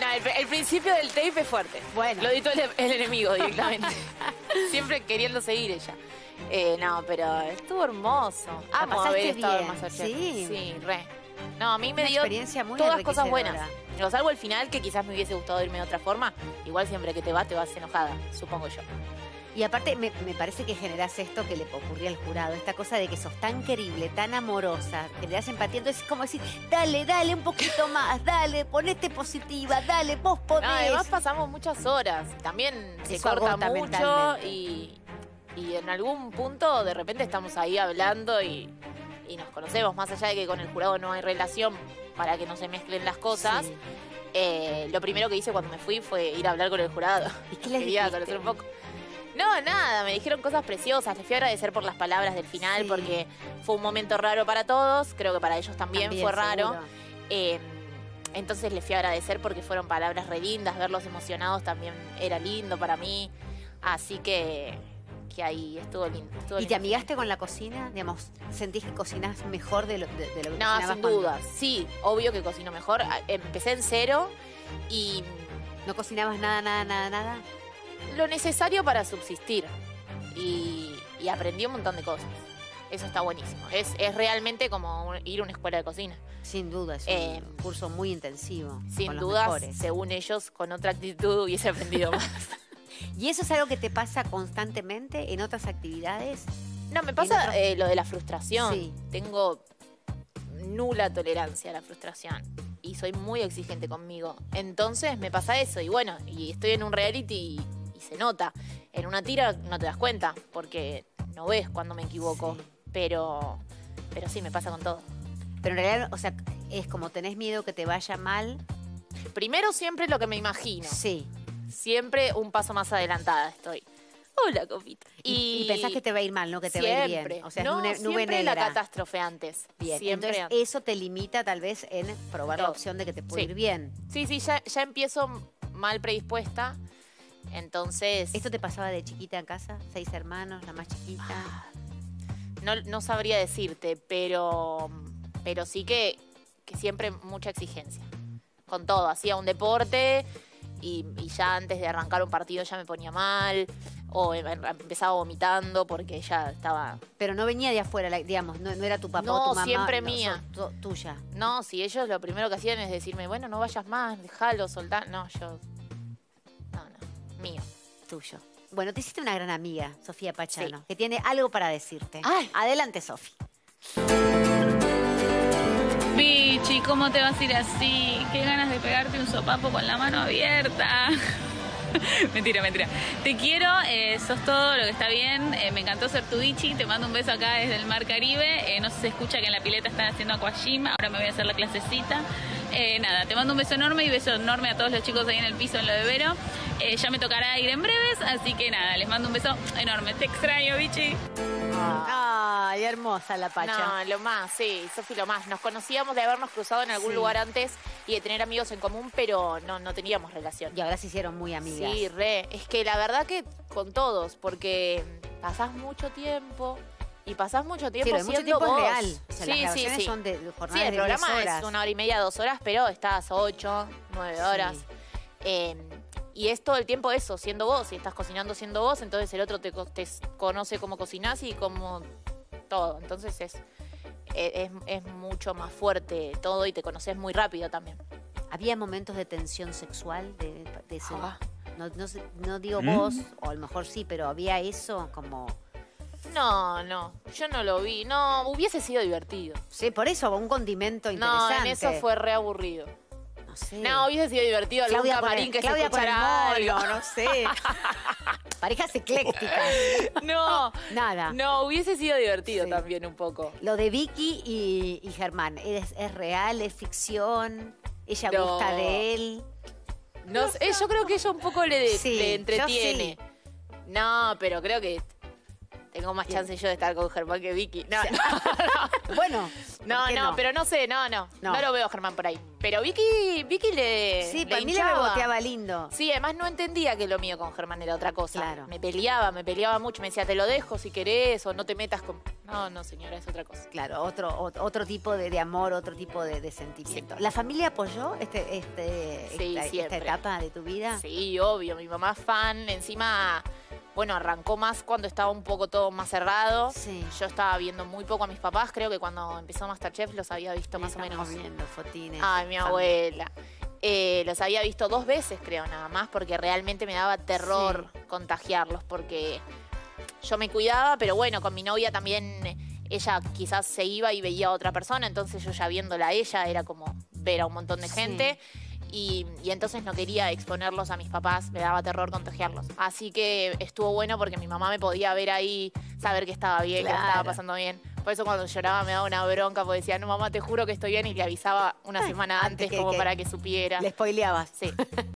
No, el, el principio del tape es fuerte. Bueno. Lo editó el, el enemigo directamente. Siempre queriendo seguir ella. Eh, no, pero estuvo hermoso. Amo pasaste bien, sí. Sí, re. No, a mí me dio experiencia muy todas cosas buenas. Lo salvo el final, que quizás me hubiese gustado irme de otra forma. Igual siempre que te vas, te vas enojada, supongo yo. Y aparte, me, me parece que generás esto que le ocurría al jurado, esta cosa de que sos tan querible, tan amorosa, generás empatía. Entonces es como decir, dale, dale un poquito más, dale, ponete positiva, dale, vos podés. No, además pasamos muchas horas. También se Eso corta mucho y, y en algún punto de repente estamos ahí hablando y, y nos conocemos. Más allá de que con el jurado no hay relación para que no se mezclen las cosas. Sí. eh, lo primero que hice cuando me fui fue ir a hablar con el jurado. ¿Y qué les Quería dijiste? conocer un poco. No, nada, me dijeron cosas preciosas. Les fui a agradecer por las palabras del final Sí. porque fue un momento raro para todos. Creo que para ellos también, fue raro. Eh, entonces les fui a agradecer porque fueron palabras re lindas, verlos emocionados también era lindo para mí. Así que, que ahí estuvo lindo. estuvo ¿Y lindo. te amigaste con la cocina? Digamos, ¿sentís que cocinás mejor de lo, de, de lo que No, sin cuando- duda. Sí, obvio que cocino mejor. Empecé en cero y ¿No cocinabas nada, nada, nada, nada? Lo necesario para subsistir. Y, y aprendí un montón de cosas. Eso está buenísimo. Es, es realmente como un- ir a una escuela de cocina. Sin duda, es un Eh, curso muy intensivo. Sin con los dudas, mejores. según ellos, con otra actitud hubiese aprendido más. ¿Y eso es algo que te pasa constantemente en otras actividades? No, me pasa eh, lo de la frustración. Sí. Tengo nula tolerancia a la frustración. Y soy muy exigente conmigo. Entonces me pasa eso. Y bueno, y estoy en un reality y, y se nota. En una tira no te das cuenta, porque no ves cuando me equivoco. Sí. Pero, pero sí, me pasa con todo. Pero en realidad, o sea, es como tenés miedo que te vaya mal. Primero siempre lo que me imagino. Sí. Siempre un paso más adelantada estoy. Hola, copita. Y, y pensás que te va a ir mal, no que te va a ir bien. O sea, no, nube, nube siempre la catástrofe antes. Bien. Siempre Entonces, antes. eso te limita tal vez en probar la opción de que te puede Sí. ir bien. Sí, sí, ya, ya empiezo mal predispuesta. Entonces, ¿Esto te pasaba de chiquita en casa? ¿Seis hermanos, la más chiquita? no, no sabría decirte, pero, pero sí que, que siempre mucha exigencia. Con todo, hacía un deporte y, y ya antes de arrancar un partido ya me ponía mal. O em- em- empezaba vomitando porque ya estaba... Pero no venía de afuera, digamos, no, no era tu papá No, o tu mamá. siempre no, mía. tu- tuya. No, si ellos lo primero que hacían es decirme, bueno, no vayas más, déjalo, soltar. No, yo... Mío. Tuyo. Bueno, te hiciste una gran amiga, Sofía Pachano, Sí. que tiene algo para decirte. Ay. Adelante, Sofi. Bichi, ¿cómo te vas a ir así? Qué ganas de pegarte un sopapo con la mano abierta. mentira, mentira. Te quiero, eh, sos todo lo que está bien. eh, me encantó ser tu bichi. Te mando un beso acá desde el Mar Caribe. Eh, no se escucha que en la pileta están haciendo aquagym. Ahora me voy a hacer la clasecita. Eh, nada, te mando un beso enorme y beso enorme a todos los chicos ahí en el piso en lo de Vero. Ya me tocará ir en breves, así que nada, les mando un beso enorme. Te extraño, bichi. Hermosa la Pacha. No, lo más, sí, Sofi, lo más. Nos conocíamos de habernos cruzado en algún Sí. lugar antes y de tener amigos en común, pero no, no teníamos relación. Y ahora se hicieron muy amigas. Sí, re. Es que la verdad que con todos, porque pasás mucho tiempo y pasás mucho tiempo Sí, de mucho siendo tiempo vos. es real. O sea, sí, las sí, sí. son de de Sí, jornadas el de 10 programa horas. es una hora y media, dos horas, pero estás ocho, nueve horas. Sí. Eh, y es todo el tiempo eso, siendo vos. Y estás cocinando siendo vos, entonces el otro te, te conoce cómo cocinás y cómo todo. Entonces es, e- es, es mucho más fuerte todo y te conoces muy rápido también. ¿Había momentos de tensión sexual? De, de ese- Ah. no, no no digo ¿Mm? vos, o a lo mejor sí, pero había eso como... No, no, yo no lo vi. No, hubiese sido divertido. Sí, por eso, un condimento No, interesante. en eso fue re aburrido. No sé. No, hubiese sido divertido algún Claudia con camarín el, que Claudia se escuchara algo. no sé. Parejas eclécticas. No, Nada. no, hubiese sido divertido Sí. también un poco. Lo de Vicky y, y Germán, ¿es, ¿es real? ¿Es ficción? ¿Ella No. gusta de él? No sé, yo creo que ella un poco le, Sí, le yo entretiene. sí. No, pero creo que tengo más chance yo de estar con Germán que Vicky. No, Bueno, ¿Por No, qué no, pero no sé, no, no, No. no. lo veo Germán por ahí. Pero Vicky, Vicky le. Sí, le para mí le hinchaba. reboteaba lindo. Sí, además no entendía que lo mío con Germán era otra cosa. Claro. Me peleaba, me peleaba mucho. Me decía, te lo dejo si querés o no te metas con. No, no, señora, es otra cosa. Claro, otro, ot- otro tipo de, de amor, otro tipo de, de sentimiento. ¿La familia apoyó este, este, Sí, esta, esta etapa de tu vida? Sí, obvio. Mi mamá es fan. Encima, bueno, arrancó más cuando estaba un poco todo más cerrado. Sí. Yo estaba viendo muy poco a mis papás. Creo que cuando empezó Masterchef los había visto más o menos. viendo fotines. Ay, mi abuela. Eh, los había visto dos veces, creo, nada más, porque realmente me daba terror contagiarlos, porque yo me cuidaba, pero bueno, con mi novia también, ella quizás se iba y veía a otra persona, entonces yo ya viéndola a ella era como ver a un montón de Sí. gente. Y, y entonces no quería exponerlos a mis papás, me daba terror contagiarlos. Así que estuvo bueno porque mi mamá me podía ver ahí, saber que estaba bien, que estaba pasando bien. Por eso cuando lloraba me daba una bronca, porque decía, no mamá, te juro que estoy bien, y le avisaba una semana antes antes que- como que para que supiera. Le spoileabas. Sí.